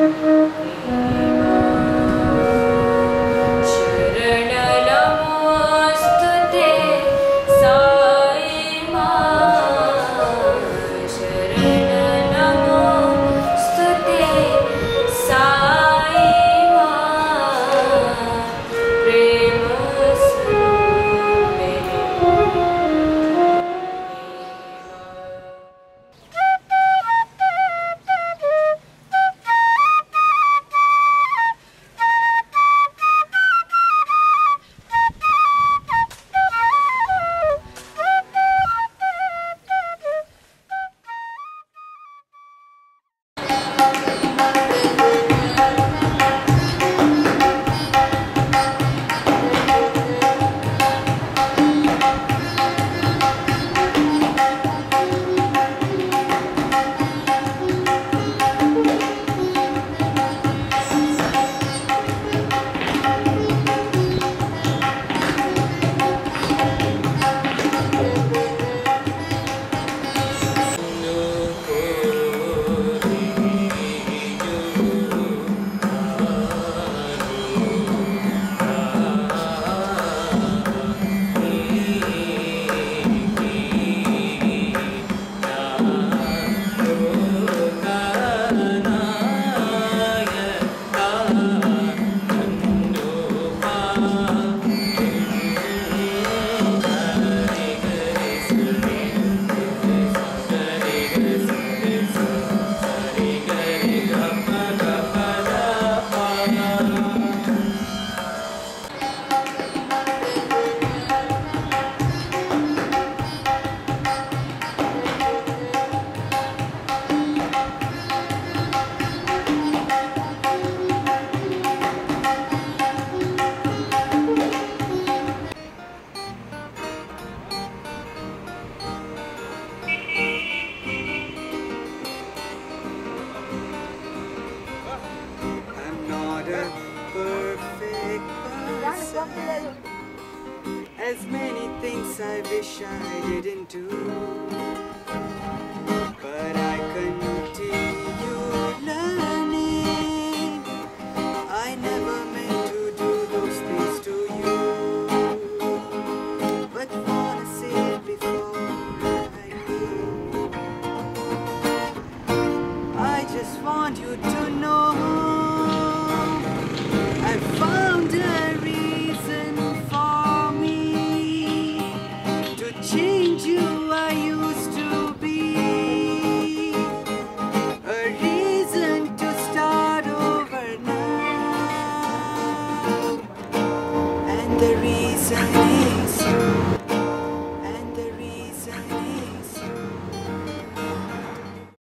Mm-hmm. As many things I wish I didn't do. But I continue learning. I never meant to do those things to you. But wanna say it before I go. I just want you to know over